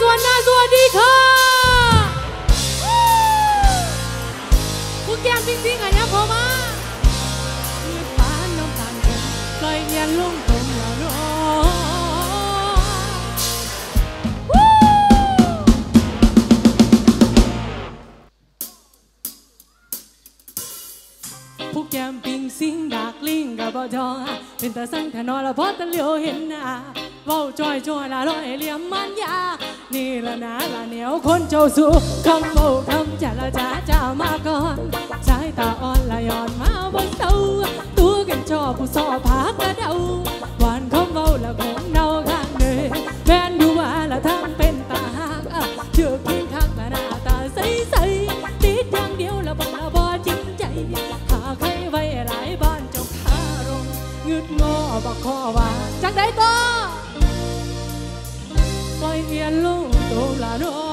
สวรรค์นาสวัสดีค่ะผู้แก้มจริงๆอันนะพอมาคือฟ้าน้องต่างกันลอยเงียนลงตรงละรอผู้แก้มปิงซิงดากลิงกับบอจองเป็นตาสั่งถนอละพอตะเลียวเห็นหน้าเบ้าจอยจอยละลอยเหลี่ยมมันยา นี่ละนะละเหนียวคนเจ้าสู้คำเว้าคำจะละจ้าเจ้ามาก่อนสายตาอ่อนละย้อนมาบนเตาตัวกันชอบผู้สอบพักกระเดาหวานคำเว้าละคงเนาข้างเดยแฟนดูว่าละทางเป็นตาหักเชื่อคิงคักละหน้าตาใสใสติดอย่างเดียวละบอกละบ่จริงใจหาใครไว้หลายบ้านเจ้าคารมงึดงอบักคอว่าจังได้ก็ ปล่อย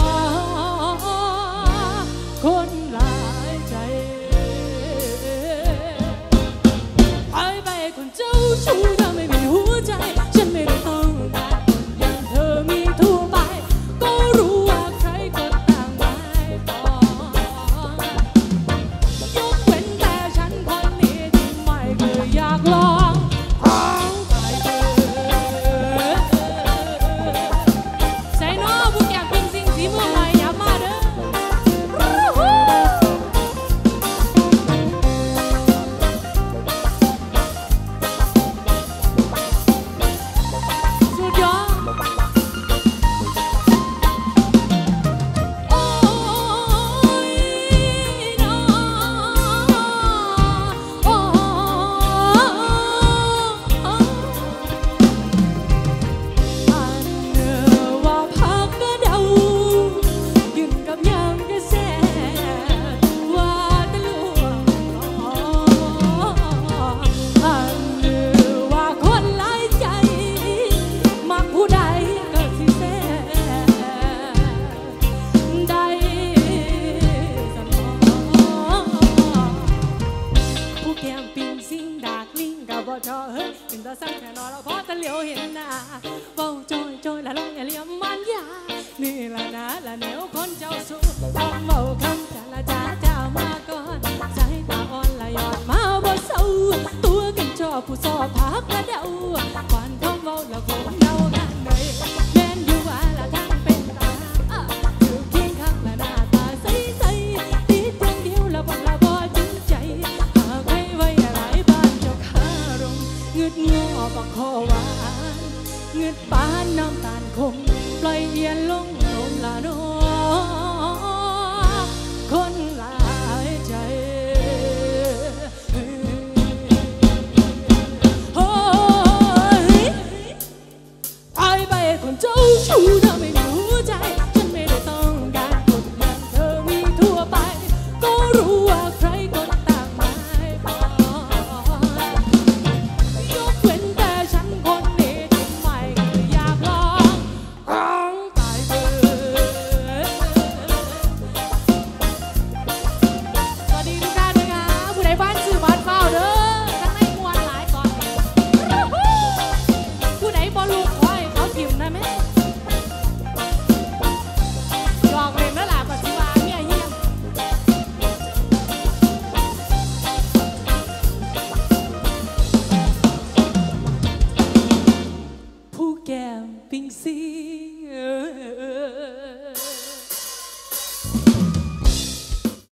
ตะเหลียวเห็นหน้าเว้าจอยจอยละลองอย่าเหลี่ยมมันยานี่ละนะละแนวคนเจ้าสู้ต้องเว้าคำจะละจ้าเจ้ามาก่อนสายตาอ่อนละย้อนมาบ่ เงือดปานน้ำตาลคมปล่อยเย็นลงลมลาโน